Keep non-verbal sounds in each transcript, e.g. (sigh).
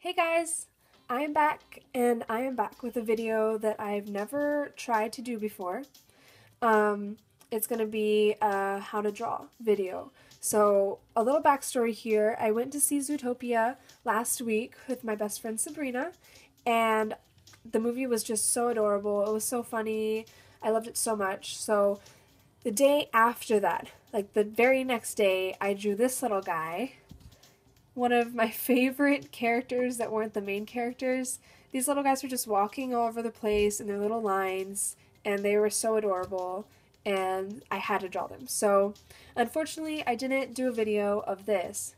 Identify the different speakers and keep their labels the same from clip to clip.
Speaker 1: Hey guys! I am back and I am back with a video that I've never tried to do before. Um, it's going to be a how to draw video. So a little backstory here, I went to see Zootopia last week with my best friend Sabrina and the movie was just so adorable. It was so funny. I loved it so much. So the day after that, like the very next day, I drew this little guy one of my favorite characters that weren't the main characters. These little guys were just walking all over the place in their little lines, and they were so adorable, and I had to draw them. So, unfortunately, I didn't do a video of this,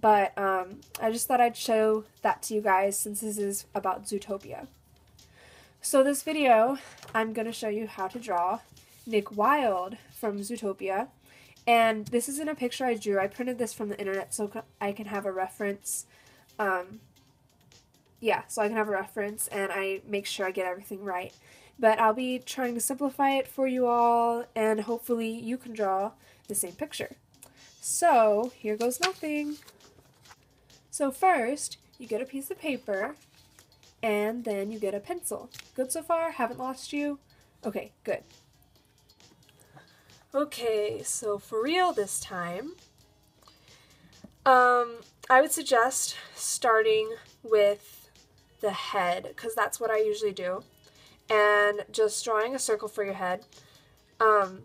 Speaker 1: but um, I just thought I'd show that to you guys since this is about Zootopia. So this video, I'm going to show you how to draw Nick Wilde from Zootopia. And this isn't a picture I drew. I printed this from the internet so I can have a reference. Um, yeah, so I can have a reference and I make sure I get everything right. But I'll be trying to simplify it for you all and hopefully you can draw the same picture. So here goes nothing. So first, you get a piece of paper and then you get a pencil. Good so far? Haven't lost you? Okay, good. Okay, so for real this time, um, I would suggest starting with the head, because that's what I usually do, and just drawing a circle for your head. Um,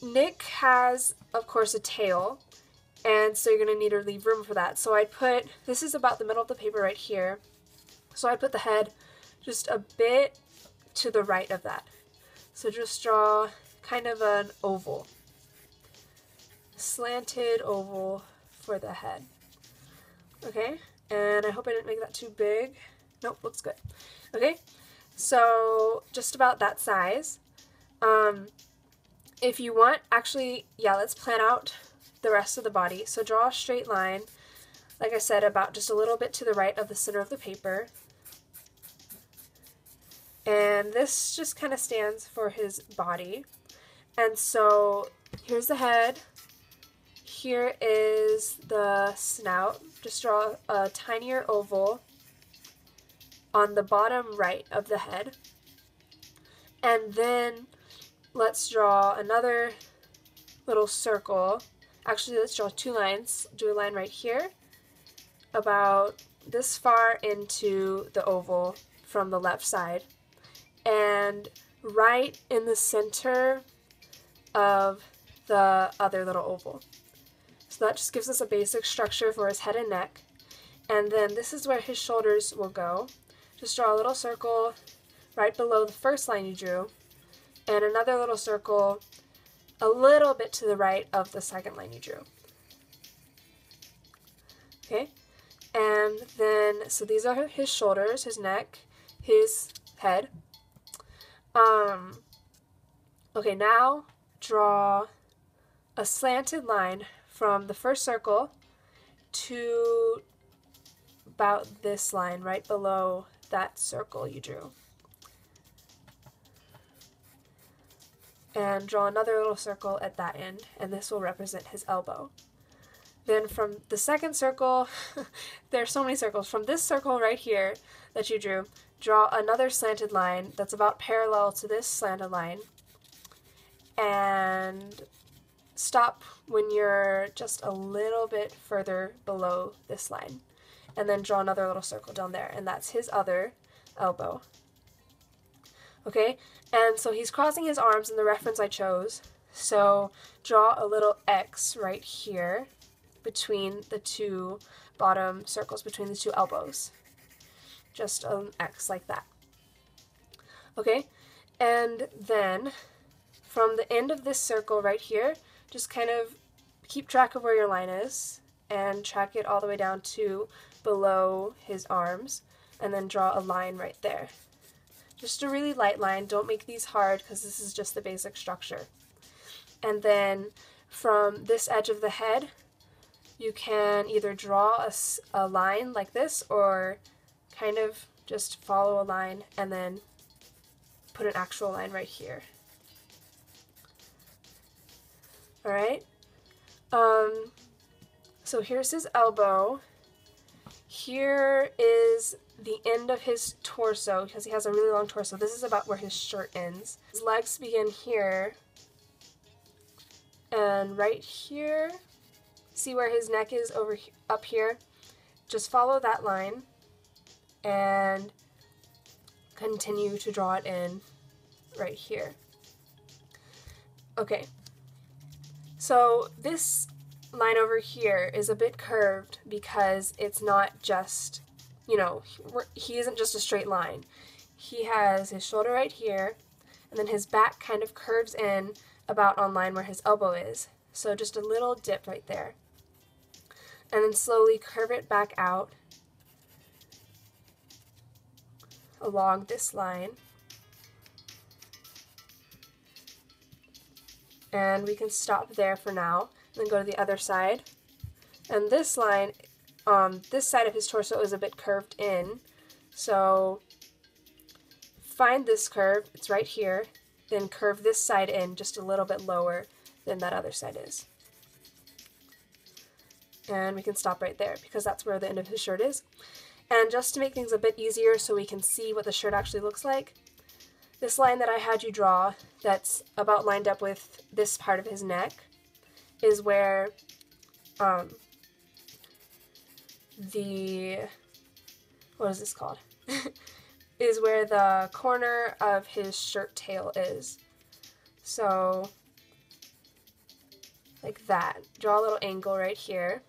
Speaker 1: Nick has, of course, a tail, and so you're going to need to leave room for that. So I'd put, this is about the middle of the paper right here, so I put the head just a bit to the right of that. So just draw kind of an oval. Slanted oval for the head. Okay, and I hope I didn't make that too big. Nope, looks good. Okay, so just about that size. Um, if you want, actually, yeah, let's plan out the rest of the body. So draw a straight line, like I said, about just a little bit to the right of the center of the paper. And this just kind of stands for his body. And so here's the head. Here is the snout. Just draw a tinier oval on the bottom right of the head. And then let's draw another little circle. Actually, let's draw two lines. Do a line right here, about this far into the oval from the left side. And right in the center of the other little oval. So that just gives us a basic structure for his head and neck. And then this is where his shoulders will go. Just draw a little circle right below the first line you drew, and another little circle a little bit to the right of the second line you drew. Okay, and then, so these are his shoulders, his neck, his head. Um, okay, now draw a slanted line from the first circle to about this line right below that circle you drew. And draw another little circle at that end, and this will represent his elbow. Then from the second circle, (laughs) there are so many circles, from this circle right here that you drew, draw another slanted line that's about parallel to this slanted line and stop when you're just a little bit further below this line. And then draw another little circle down there, and that's his other elbow. Okay, and so he's crossing his arms in the reference I chose. So draw a little X right here between the two bottom circles, between the two elbows. Just an X like that. Okay, and then from the end of this circle right here, just kind of keep track of where your line is and track it all the way down to below his arms and then draw a line right there. Just a really light line. Don't make these hard because this is just the basic structure. And then from this edge of the head, you can either draw a, a line like this or kind of just follow a line and then put an actual line right here. Alright? Um, so here's his elbow. here is the end of his torso because he has a really long torso. This is about where his shirt ends. His legs begin here. And right here, see where his neck is over up here? Just follow that line and continue to draw it in right here. Okay, so this line over here is a bit curved because it's not just, you know, he isn't just a straight line. He has his shoulder right here, and then his back kind of curves in about on line where his elbow is. So just a little dip right there. And then slowly curve it back out along this line. And we can stop there for now then go to the other side. And this line, um, this side of his torso is a bit curved in. So find this curve, it's right here, then curve this side in just a little bit lower than that other side is. And we can stop right there because that's where the end of his shirt is. And just to make things a bit easier so we can see what the shirt actually looks like, this line that I had you draw that's about lined up with this part of his neck, is where um, the what is this called? (laughs) is where the corner of his shirt tail is. So, like that. Draw a little angle right here.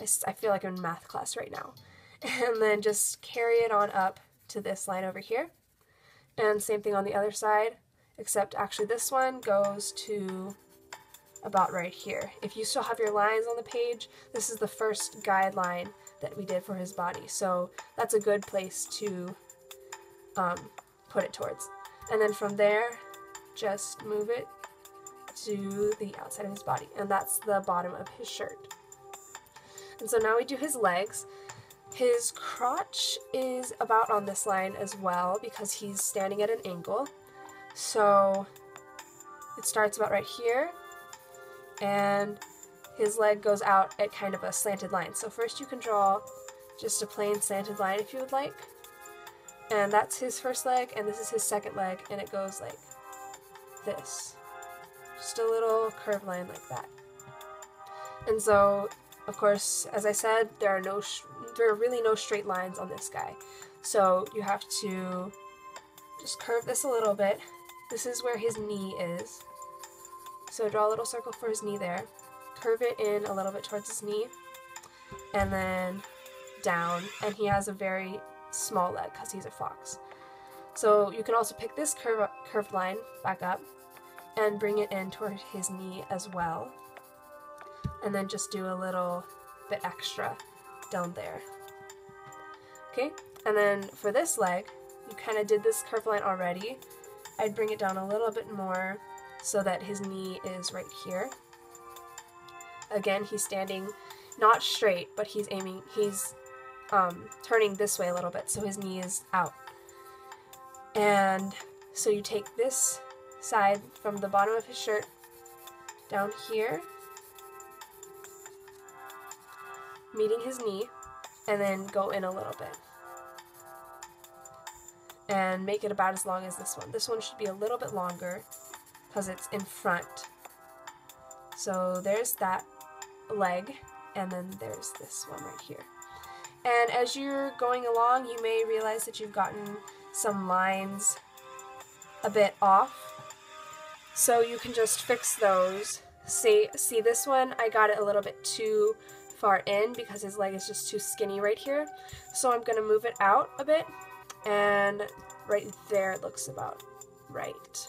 Speaker 1: I, I feel like I'm in math class right now. (laughs) And then just carry it on up to this line over here. And same thing on the other side, except actually this one goes to about right here. If you still have your lines on the page, this is the first guideline that we did for his body. So that's a good place to um, put it towards. And then from there, just move it to the outside of his body. And that's the bottom of his shirt. And so now we do his legs. His crotch is about on this line as well because he's standing at an angle. So it starts about right here and his leg goes out at kind of a slanted line. So first you can draw just a plain slanted line if you would like. And that's his first leg, and this is his second leg, and it goes like this. Just a little curved line like that. And so, of course, as I said, there are no, there are really no straight lines on this guy. So you have to just curve this a little bit. This is where his knee is. So draw a little circle for his knee there. Curve it in a little bit towards his knee. And then down. And he has a very small leg because he's a fox. So you can also pick this curve, curved line back up and bring it in toward his knee as well. And then just do a little bit extra down there. Okay, and then for this leg, you kind of did this curved line already. I'd bring it down a little bit more so that his knee is right here. Again, he's standing not straight, but he's aiming, he's um, turning this way a little bit, so his knee is out. And so you take this side from the bottom of his shirt down here, meeting his knee, and then go in a little bit. And make it about as long as this one. This one should be a little bit longer because it's in front. So there's that leg, and then there's this one right here. And as you're going along, you may realize that you've gotten some lines a bit off. So you can just fix those. See, see this one, I got it a little bit too far in because his leg is just too skinny right here. So I'm going to move it out a bit, and right there it looks about right.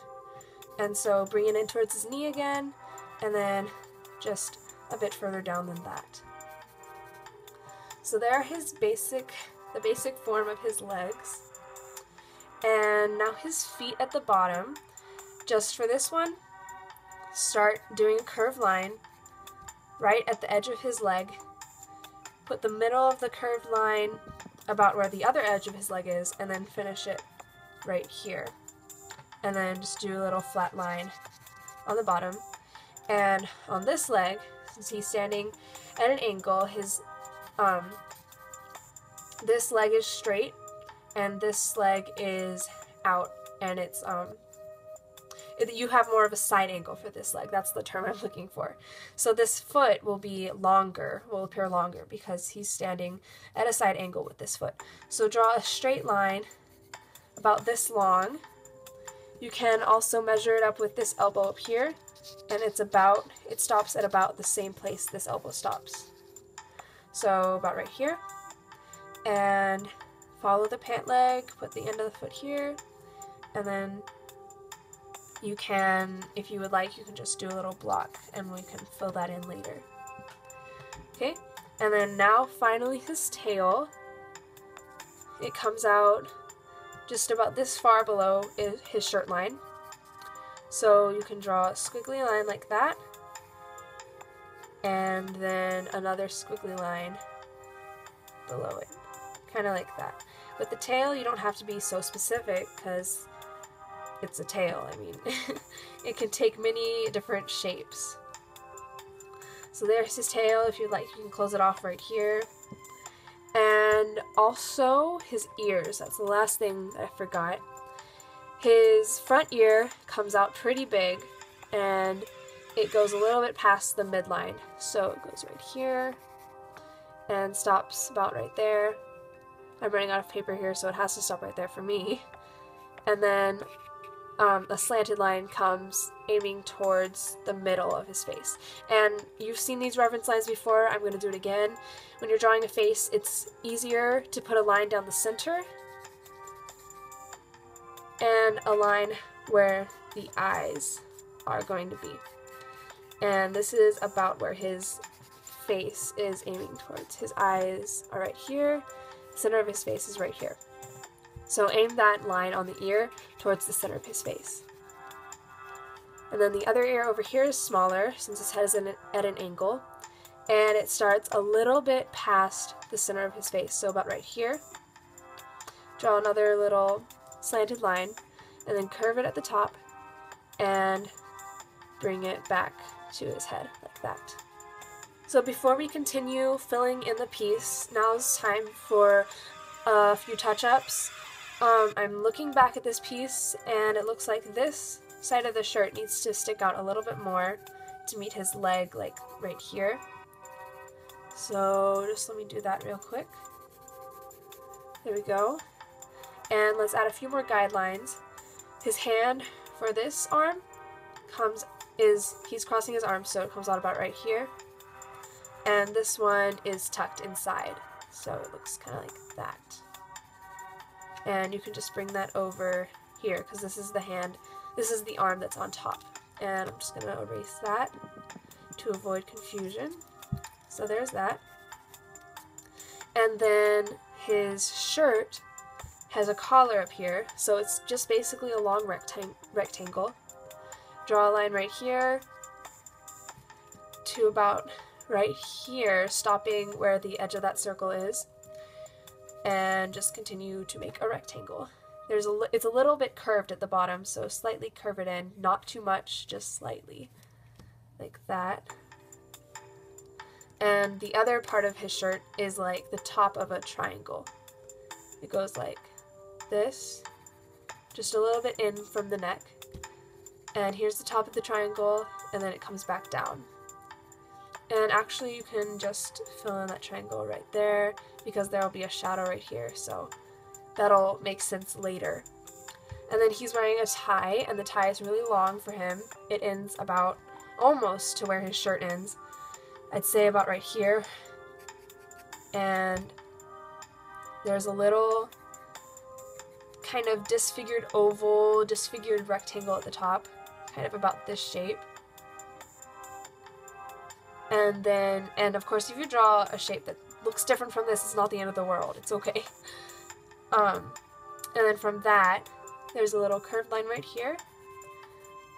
Speaker 1: And so bring it in towards his knee again, and then just a bit further down than that. So there are his basic, the basic form of his legs. And now his feet at the bottom. Just for this one, start doing a curved line right at the edge of his leg. Put the middle of the curved line about where the other edge of his leg is, and then finish it right here and then just do a little flat line on the bottom. And on this leg, since he's standing at an angle, his um, this leg is straight and this leg is out and it's um you have more of a side angle for this leg. That's the term (laughs) I'm looking for. So this foot will be longer, will appear longer because he's standing at a side angle with this foot. So draw a straight line about this long. You can also measure it up with this elbow up here and it's about, it stops at about the same place this elbow stops. So about right here. And follow the pant leg, put the end of the foot here, and then you can, if you would like, you can just do a little block and we can fill that in later. Okay, and then now finally his tail. It comes out just about this far below his shirt line. So you can draw a squiggly line like that, and then another squiggly line below it, kind of like that. With the tail, you don't have to be so specific because it's a tail. I mean, (laughs) it can take many different shapes. So there's his tail. If you'd like, you can close it off right here. And also his ears. That's the last thing that I forgot. His front ear comes out pretty big and it goes a little bit past the midline. So it goes right here and stops about right there. I'm running out of paper here, so it has to stop right there for me. And then um, a slanted line comes aiming towards the middle of his face. And you've seen these reference lines before, I'm going to do it again. When you're drawing a face, it's easier to put a line down the center and a line where the eyes are going to be. And this is about where his face is aiming towards. His eyes are right here, center of his face is right here. So aim that line on the ear towards the center of his face. And then the other ear over here is smaller since his head is at an angle. And it starts a little bit past the center of his face, so about right here. Draw another little slanted line and then curve it at the top and bring it back to his head like that. So before we continue filling in the piece, now is time for a few touch-ups. Um, I'm looking back at this piece and it looks like this side of the shirt needs to stick out a little bit more to meet his leg like right here. So just let me do that real quick. There we go. And let's add a few more guidelines. His hand for this arm comes is he's crossing his arms so it comes out about right here. And this one is tucked inside. So it looks kind of like that and you can just bring that over here because this is the hand, this is the arm that's on top. And I'm just going to erase that to avoid confusion. So there's that. And then his shirt has a collar up here, so it's just basically a long rectang rectangle. Draw a line right here to about right here, stopping where the edge of that circle is and just continue to make a rectangle. There's a it's a little bit curved at the bottom, so slightly curve it in, not too much, just slightly, like that. And the other part of his shirt is like the top of a triangle. It goes like this, just a little bit in from the neck. And here's the top of the triangle, and then it comes back down. And actually you can just fill in that triangle right there because there will be a shadow right here, so that'll make sense later. And then he's wearing a tie, and the tie is really long for him. It ends about almost to where his shirt ends. I'd say about right here. And there's a little kind of disfigured oval, disfigured rectangle at the top, kind of about this shape. And then, and of course, if you draw a shape that looks different from this, it's not the end of the world. It's okay. (laughs) Um, and then from that, there's a little curved line right here.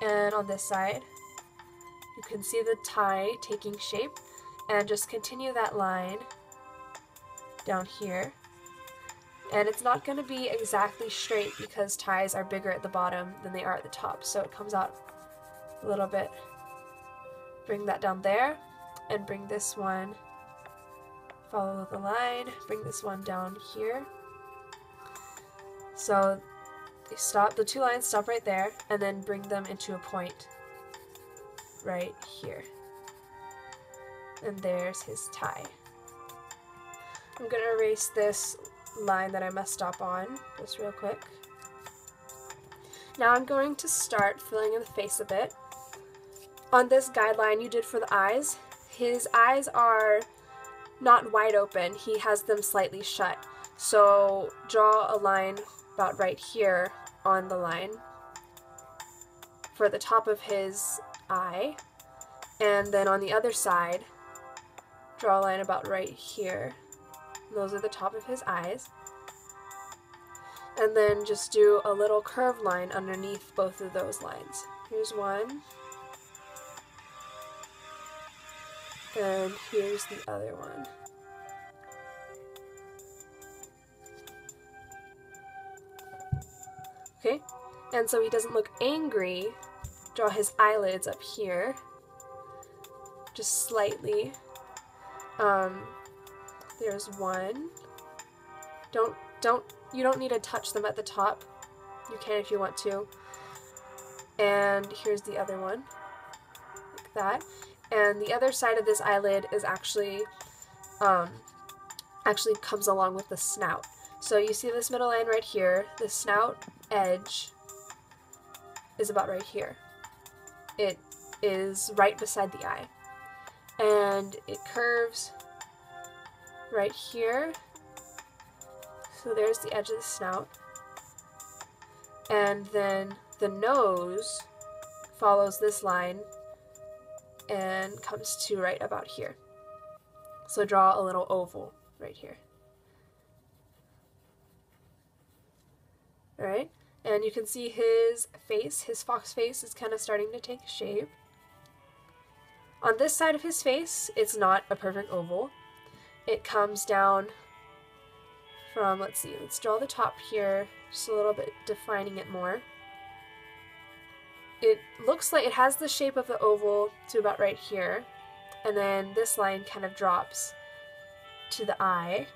Speaker 1: And on this side, you can see the tie taking shape. And just continue that line down here. And it's not going to be exactly straight because ties are bigger at the bottom than they are at the top. So it comes out a little bit. Bring that down there and bring this one follow the line, bring this one down here. So stop, the two lines stop right there, and then bring them into a point right here. And there's his tie. I'm going to erase this line that I messed up on just real quick. Now I'm going to start filling in the face a bit. On this guideline you did for the eyes, his eyes are not wide open, he has them slightly shut. So draw a line about right here on the line for the top of his eye. And then on the other side, draw a line about right here. Those are the top of his eyes. And then just do a little curved line underneath both of those lines. Here's one. And here's the other one. Okay, and so he doesn't look angry, draw his eyelids up here, just slightly. Um, there's one. Don't, don't, you don't need to touch them at the top. You can if you want to. And here's the other one, like that. And the other side of this eyelid is actually, um, actually comes along with the snout. So you see this middle line right here, the snout edge is about right here. It is right beside the eye. And it curves right here. So there's the edge of the snout. And then the nose follows this line and comes to right about here. So draw a little oval right here. Alright, and you can see his face, his fox face is kind of starting to take shape. On this side of his face, it's not a perfect oval. It comes down from, let's see, let's draw the top here, just a little bit defining it more. It looks like it has the shape of the oval to about right here, and then this line kind of drops to the eye,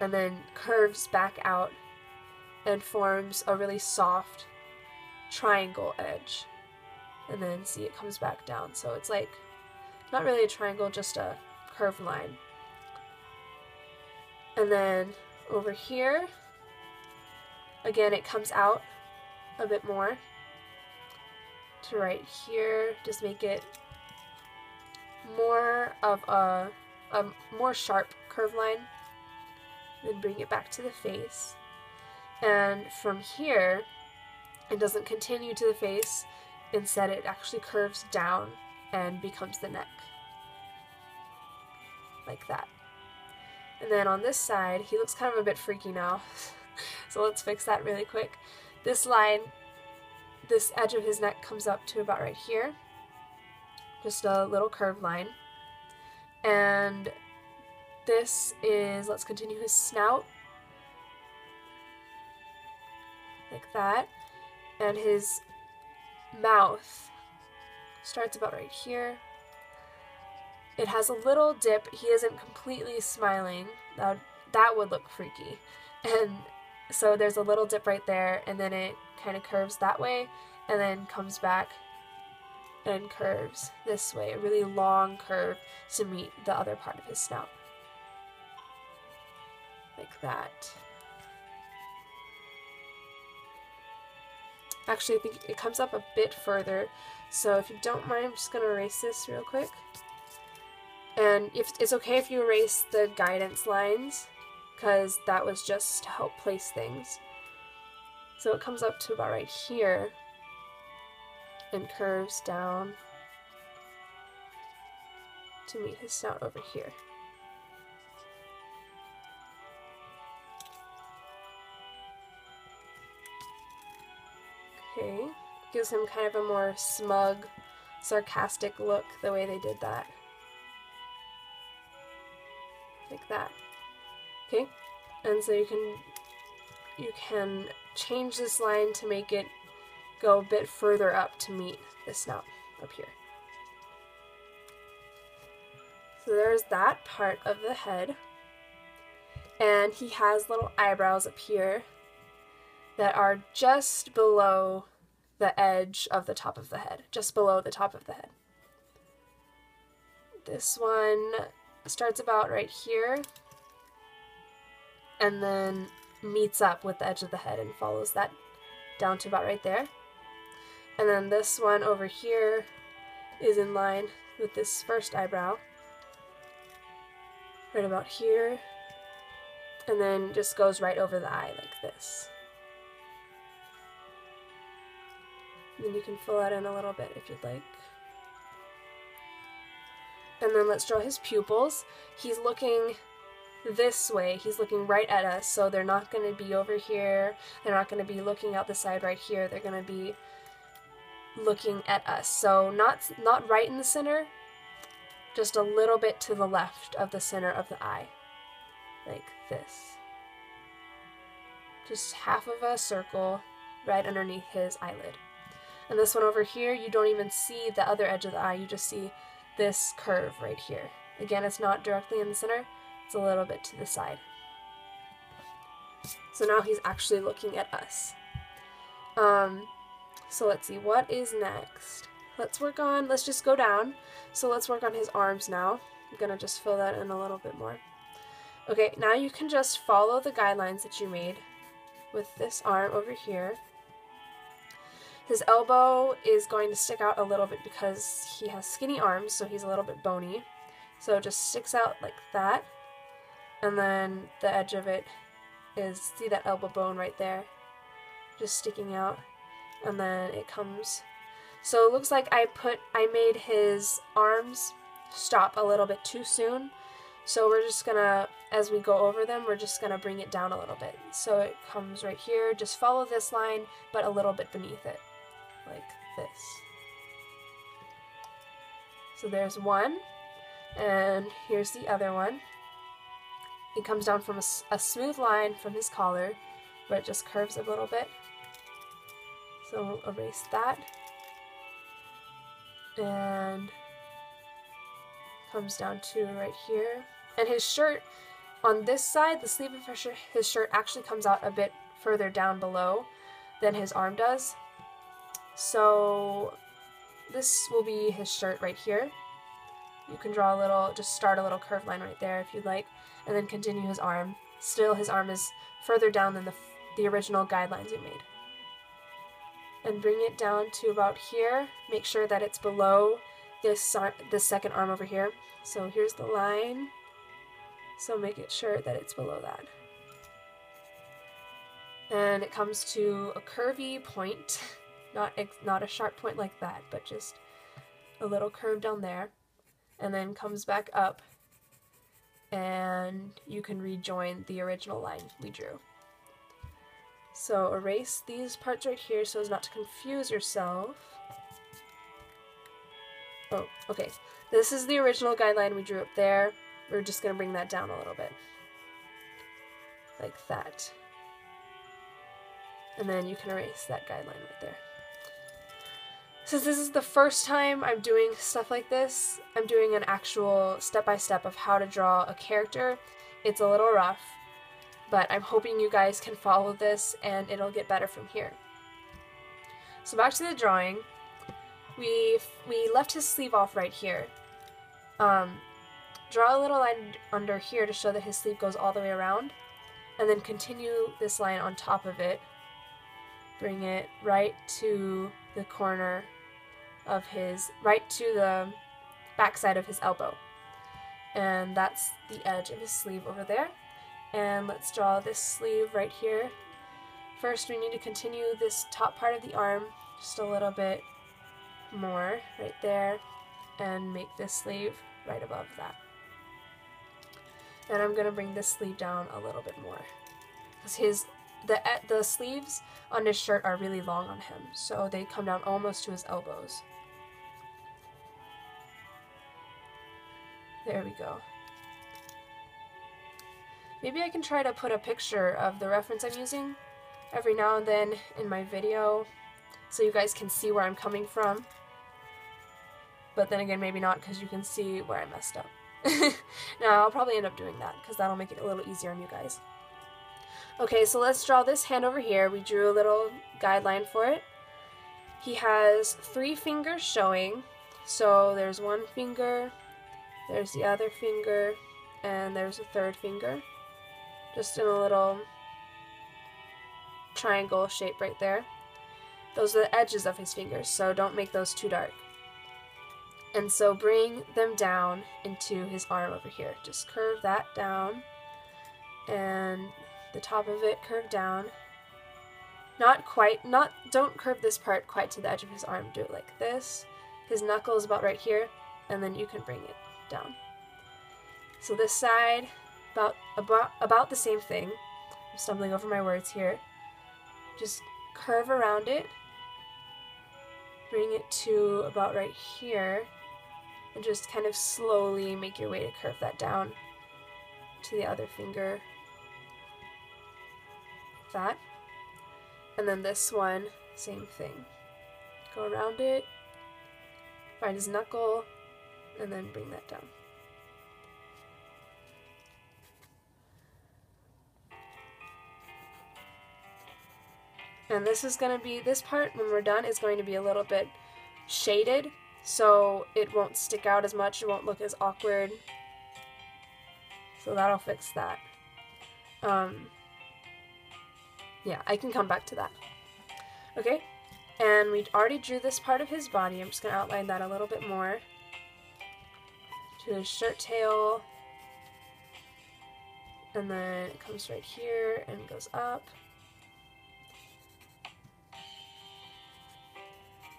Speaker 1: and then curves back out and forms a really soft triangle edge. And then see it comes back down. So it's like not really a triangle, just a curved line. And then over here, again, it comes out a bit more to right here. Just make it more of a, a more sharp curve line. Then bring it back to the face. And from here, it doesn't continue to the face. Instead, it actually curves down and becomes the neck. Like that. And then on this side, he looks kind of a bit freaky now. (laughs) so let's fix that really quick. This line, this edge of his neck comes up to about right here. Just a little curved line. And this is, let's continue his snout. Like that. And his mouth starts about right here it has a little dip. He isn't completely smiling. That, that would look freaky. (laughs) And so there's a little dip right there, and then it kind of curves that way, and then comes back and curves this way. A really long curve to meet the other part of his snout. Like that. Actually, I think it comes up a bit further. So if you don't mind, I'm just going to erase this real quick. And if it's okay if you erase the guidance lines, because that was just to help place things. So it comes up to about right here and curves down to meet his snout over here. Okay, gives him kind of a more smug, sarcastic look the way they did that like that. Okay, and so you can you can change this line to make it go a bit further up to meet this snout up here. So there's that part of the head. And he has little eyebrows up here that are just below the edge of the top of the head, just below the top of the head. This one starts about right here and then meets up with the edge of the head and follows that down to about right there. And then this one over here is in line with this first eyebrow. Right about here. And then just goes right over the eye like this. And then you can fill that in a little bit if you'd like. And then let's draw his pupils. He's looking this way. He's looking right at us, so they're not going to be over here. They're not going to be looking out the side right here. They're going to be looking at us. So not not right in the center, just a little bit to the left of the center of the eye. Like this. Just half of a circle right underneath his eyelid. And this one over here, you don't even see the other edge of the eye, you just see this curve right here. Again, it's not directly in the center, it's a little bit to the side. So now he's actually looking at us. Um, so let's see, what is next? Let's work on, let's just go down. So let's work on his arms now. I'm gonna just fill that in a little bit more. Okay, now you can just follow the guidelines that you made with this arm over here. His elbow is going to stick out a little bit because he has skinny arms, so he's a little bit bony. So it just sticks out like that. And then the edge of it is, see that elbow bone right there? Just sticking out. And then it comes. So it looks like I put, I made his arms stop a little bit too soon. So we're just gonna, as we go over them, we're just gonna bring it down a little bit. So it comes right here, just follow this line, but a little bit beneath it like this. So there's one, and here's the other one. It comes down from a, a smooth line from his collar, but it just curves a little bit. So we'll erase that. And comes down to right here. And his shirt, on this side, the sleeve of his shirt actually comes out a bit further down below than his arm does. So this will be his shirt right here. You can draw a little, just start a little curved line right there if you'd like, and then continue his arm. Still, his arm is further down than the, the original guidelines you made. And bring it down to about here. Make sure that it's below this, this second arm over here. So here's the line. So make it sure that it's below that. And it comes to a curvy point. (laughs) Not not a sharp point like that, but just a little curve down there, and then comes back up, and you can rejoin the original line we drew. So erase these parts right here so as not to confuse yourself. Oh, okay. This is the original guideline we drew up there. We're just going to bring that down a little bit. Like that. And then you can erase that guideline right there. Since this is the first time I'm doing stuff like this, I'm doing an actual step-by-step -step of how to draw a character. It's a little rough, but I'm hoping you guys can follow this and it'll get better from here. So back to the drawing. We we left his sleeve off right here. Um, draw a little line under here to show that his sleeve goes all the way around, and then continue this line on top of it. Bring it right to the corner of his, right to the backside of his elbow. And that's the edge of his sleeve over there. And let's draw this sleeve right here. First we need to continue this top part of the arm just a little bit more right there and make this sleeve right above that. And I'm going to bring this sleeve down a little bit more because his the the sleeves on his shirt are really long on him, so they come down almost to his elbows. There we go. Maybe I can try to put a picture of the reference I'm using every now and then in my video so you guys can see where I'm coming from. But then again, maybe not because you can see where I messed up (laughs) no, I'll probably end up doing that because that'll make it a little easier on you guys. Okay, so let's draw this hand over here. We drew a little guideline for it. He has three fingers showing. So there's one finger, there's the other finger, and there's a third finger. Just in a little triangle shape right there. Those are the edges of his fingers, so don't make those too dark. And so bring them down into his arm over here. Just curve that down and the top of it curve down. Not quite, not, don't curve this part quite to the edge of his arm. Do it like this. His knuckle is about right here, and then you can bring it down. So this side, about, about, about the same thing. I'm stumbling over my words here. Just curve around it. Bring it to about right here. And just kind of slowly make your way to curve that down to the other finger. That. And then this one, same thing. Go around it, find his knuckle, and then bring that down. And this is going to be, this part when we're done is going to be a little bit shaded, so it won't stick out as much, it won't look as awkward. So that'll fix that. Um, yeah, I can come back to that. Okay, and we already drew this part of his body. I'm just going to outline that a little bit more. To his shirt tail. And then it comes right here and goes up.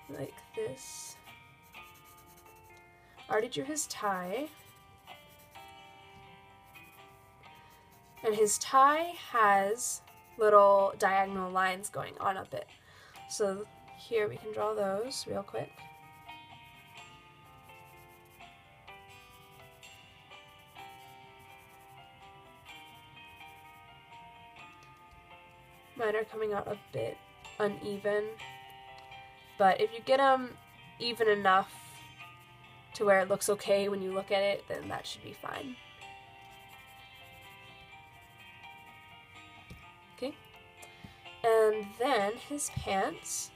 Speaker 1: Like this. Already drew his tie. And his tie has little diagonal lines going on up it. So here we can draw those real quick. Mine are coming out a bit uneven, but if you get them even enough to where it looks okay when you look at it, then that should be fine. Okay. And then his pants,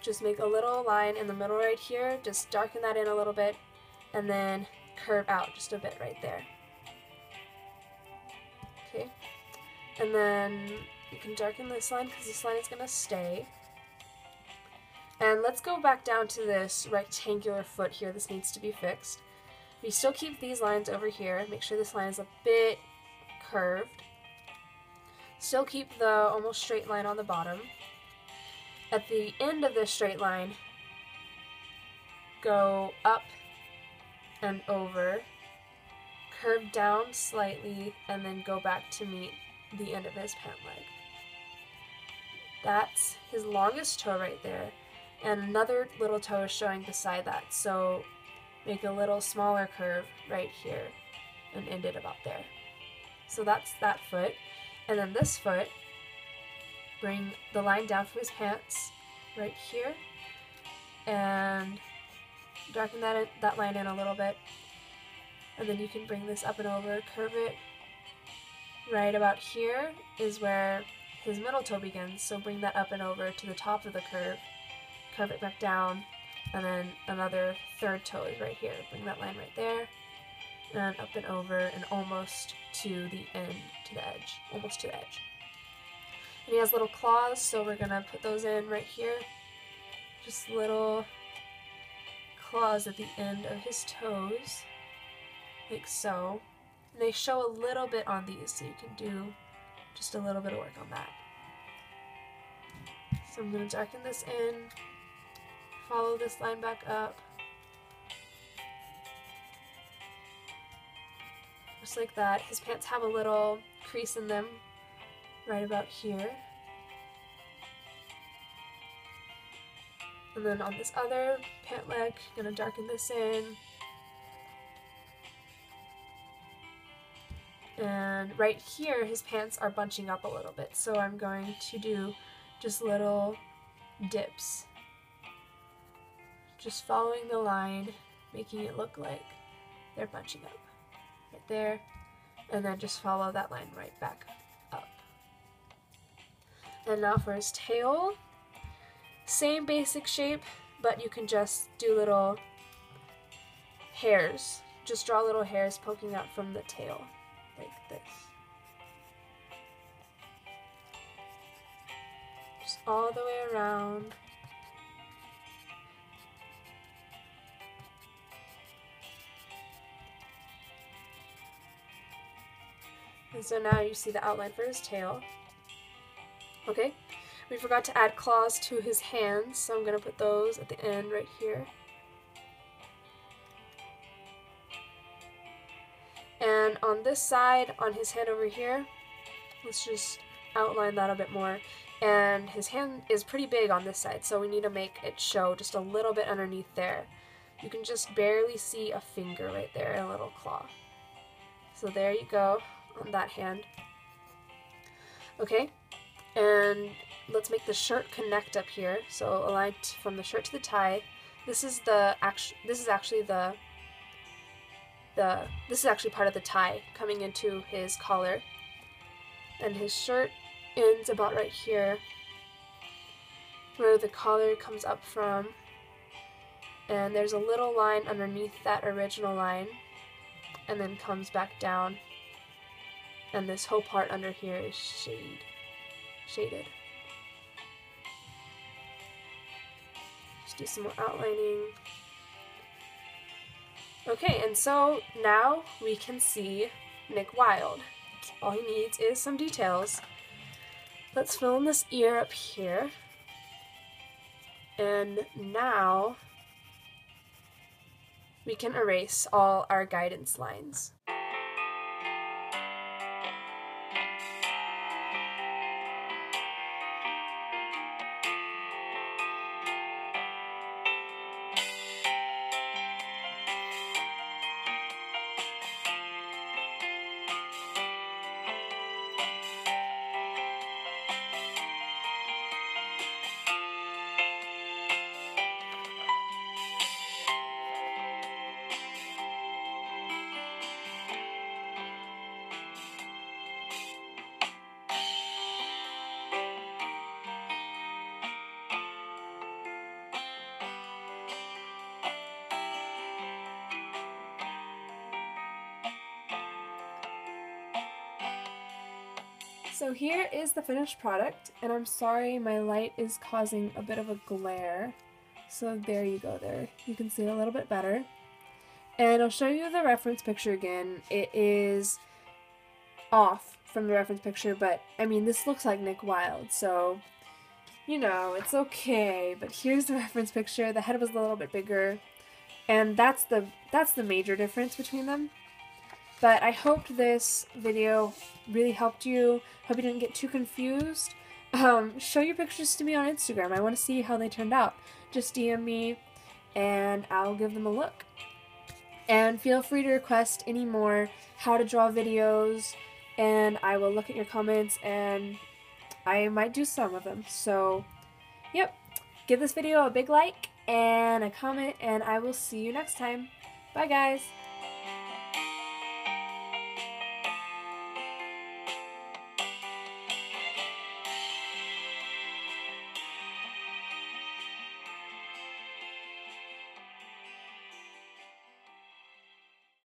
Speaker 1: just make a little line in the middle right here, just darken that in a little bit, and then curve out just a bit right there. And then you can darken this line because this line is going to stay. And let's go back down to this rectangular foot here. This needs to be fixed. We still keep these lines over here. Make sure this line is a bit curved. Still keep the almost straight line on the bottom. At the end of this straight line, go up and over, curve down slightly, and then go back to meet the end of his pant leg. That's his longest toe right there. And another little toe is showing beside that. So make a little smaller curve right here and end it about there. So that's that foot. And then this foot, bring the line down from his pants right here and darken that, that line in a little bit. And then you can bring this up and over, curve it right about here is where his middle toe begins. So bring that up and over to the top of the curve, curve it back down, and then another third toe is right here. Bring that line right there, and up and over and almost to the end, to the edge, almost to the edge. And he has little claws, so we're gonna put those in right here. Just little claws at the end of his toes, like so. And they show a little bit on these, so you can do just a little bit of work on that. So I'm gonna darken this in, follow this line back up, just like that. His pants have a little crease in them right about here. And then on this other pant leg, I'm gonna darken this in. And right here, his pants are bunching up a little bit, so I'm going to do just little dips. Just following the line, making it look like they're bunching up. Right there. And then just follow that line right back up. And now for his tail. Same basic shape, but you can just do little hairs. Just draw little hairs poking out from the tail, like this. Just all the way around. And so now you see the outline for his tail. Okay, we forgot to add claws to his hands, so I'm going to put those at the end right here. On this side, on his hand over here, let's just outline that a bit more. And his hand is pretty big on this side, so we need to make it show just a little bit underneath there. You can just barely see a finger right there, a little claw. So there you go on that hand. Okay, and let's make the shirt connect up here. So aligned from the shirt to the tie. This is the act. This is actually the the this is actually part of the tie coming into his collar, and his shirt ends about right here, where the collar comes up from. And there's a little line underneath that original line, and then comes back down and this whole part under here is shade, shaded. Just do some more outlining. Okay, and so now we can see Nick Wilde. All he needs is some details. Let's fill in this ear up here. And now we can erase all our guidance lines. Here is the finished product, and I'm sorry my light is causing a bit of a glare. So there you go there. You can see it a little bit better. And I'll show you the reference picture again. It is off from the reference picture, but I mean, this looks like Nick Wilde, so you know, it's okay. But here's the (laughs) reference picture. The head was a little bit bigger, and that's the that's the major difference between them. But I hope this video really helped you. Hope you didn't get too confused. Um, show your pictures to me on Instagram. I want to see how they turned out. Just DM me and I'll give them a look. And feel free to request any more how to draw videos and I will look at your comments and I might do some of them. So, yep. Give this video a big like and a comment and I will see you next time. Bye guys!